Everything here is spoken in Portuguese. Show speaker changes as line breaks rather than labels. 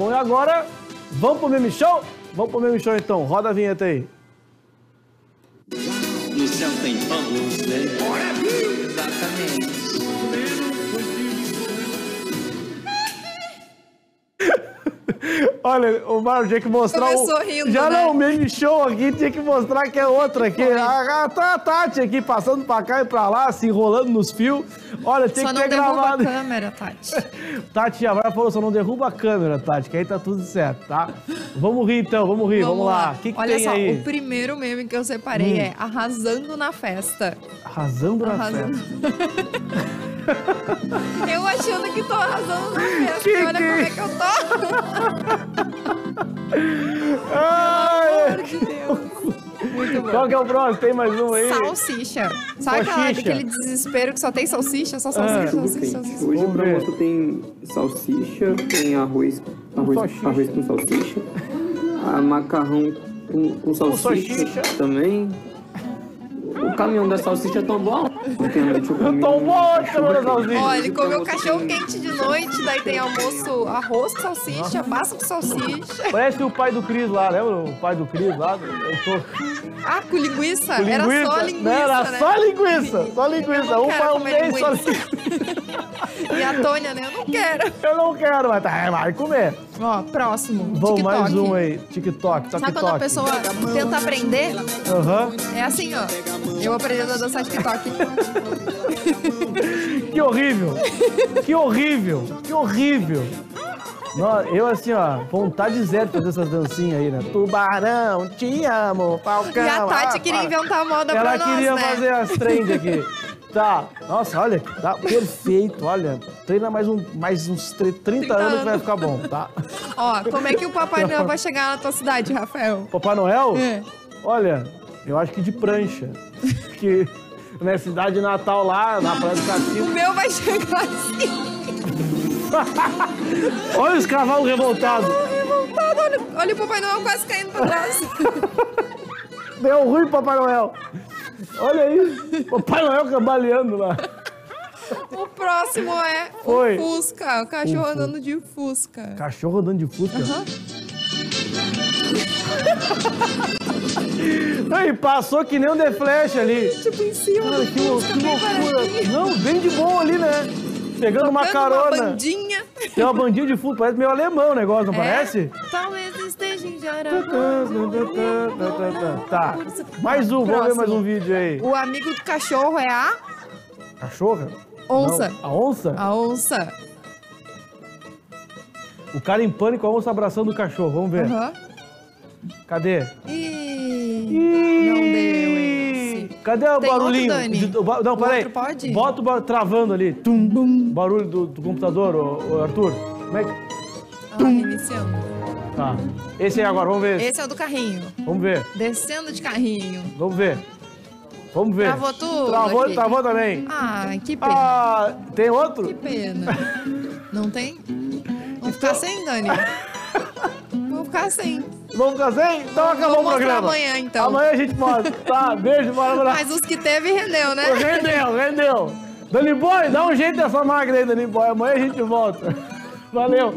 Bom, e agora, vamos pro meme show? Vamos pro meme show então. Roda a vinheta aí.
No céu tem pão, né?
Exatamente.
Olha, o Mário tinha que mostrar
Começou
o...
rindo,
Já
né?
não, o meme show aqui tinha que mostrar que é outra aqui. A, a, tá a Tati aqui passando pra cá e pra lá, se enrolando nos fios. Olha, tinha
Só
que
não
ter
derruba
gravado.
a câmera, Tati.
Tati agora falou, só não derruba a câmera, Tati, que aí tá tudo certo, tá? Vamos rir então, vamos rir, vamos, lá. O que, que
Olha só,
aí?
o primeiro meme que eu separei
Hum.
é arrasando na festa.
Arrasando na
Arrasando.
festa.
Eu achando que tô arrasando na festa.
Que
olha
que-
como é que eu tô.
Ai,
Meu Deus. Muito bom.
qual que é o próximo? Tem mais um aí?
Salsicha. Sabe aquela,
Salsicha.
aquele desespero que só tem salsicha? Só
Ah.
salsicha,
Tudo
salsicha,
quente.
salsicha.
Hoje
ver.
almoço tem salsicha, tem arroz, arroz,
Salsicha.
arroz com salsicha, ah, macarrão com, com salsicha,
salsicha.
também. O caminhão da salsicha é noite eu comi
Tão
um
bom esse
cachorro
caminhão da salsicha.
Ó, ele comeu
Então,
cachorro quente de noite, daí tem almoço, arroz com salsicha, massa com salsicha.
Parece o pai do Cris lá, lembra o pai do Cris lá? Eu tô...
Ah, com linguiça?
com
Era só
linguiça.
linguiça,
Não, era
né?
só linguiça, só linguiça. Um pai um mês só
linguiça. E a Tônia, né? Eu não quero.
Eu não quero, mas tá, vai comer.
Ó, próximo.
Vamos, mais um aí. TikTok, TikTok.
Sabe quando a pessoa tenta aprender?
Aham.
É assim, ó. Eu aprendendo a dançar TikTok.
Que horrível! Que horrível! Que horrível! Nó- Eu assim, ó, vontade zero de fazer essas dancinhas aí, né? Tubarão, te amo, falcão.
E a Tati
ah,
queria inventar moda
Ela
pra nós,
queria
né?
fazer as trends aqui. Tá, nossa, olha, tá perfeito, olha. Treina mais, um, mais uns tre- 30, anos que vai
anos.
ficar bom, tá?
Ó, como é que o Papai Noel vai chegar na tua cidade, Rafael?
Papai Noel?
É.
Olha, eu acho que de prancha. Que na cidade de Natal lá, na Praia do
O
Cassino.
meu vai chegar assim.
Olha os cavalos revoltados.
Revoltado, olha, olha o Papai Noel quase caindo pra trás.
Deu ruim, Papai Noel. Olha aí, Papai Noel cambaleando lá.
O próximo é
Foi.
o Fusca, o cachorro andando de Fusca.
Cachorro andando de fusca.
Aham.
Aí, passou que nem um The Flash ali.
Tipo, em cima
Cara,
do
que,
Fusca,
que loucura. Não, bem de boa ali, né? Pegando uma
Dando
carona.
Uma bandinha.
Tem uma bandinha de fundo, parece meio alemão o negócio, não
É?
parece?
Talvez esteja em Jaraguá.
Tá, mais um, vamos ver mais um vídeo aí.
O amigo do cachorro é a
Cachorra?
onça.
Não, a onça?
A onça.
O cara em pânico, a onça abraçando o cachorro, vamos ver.
Aham.
Cadê?
Ih,
Ih. Cadê o
Tem outro,
barulhinho?
Dani?
De- o ba- não,
O
peraí.
outro pode?
Bota o bar- travando ali. Tum, bum. Barulho do, do computador, ô, ô, Arthur. Como é que...
ah, reiniciando.
Tá. Esse aí agora, vamos ver.
Esse é o do carrinho.
Vamos ver.
Descendo de carrinho.
Vamos ver. Vamos ver.
Travou tudo
Travou,
aqui.
travou também.
Ah, que pena.
Ah, tem outro?
Que pena. Não tem? Vamos ficar sem, Dani? Ficar sem.
Vamos ficar sem? Então acabou o programa.
amanhã, então.
Amanhã a gente mostra. Tá, beijo, bora, bora.
Mas os que teve rendeu, né?
Rendeu, rendeu. Dani Boy, dá um jeito nessa máquina aí, Dani Boy. Amanhã a gente volta. Valeu.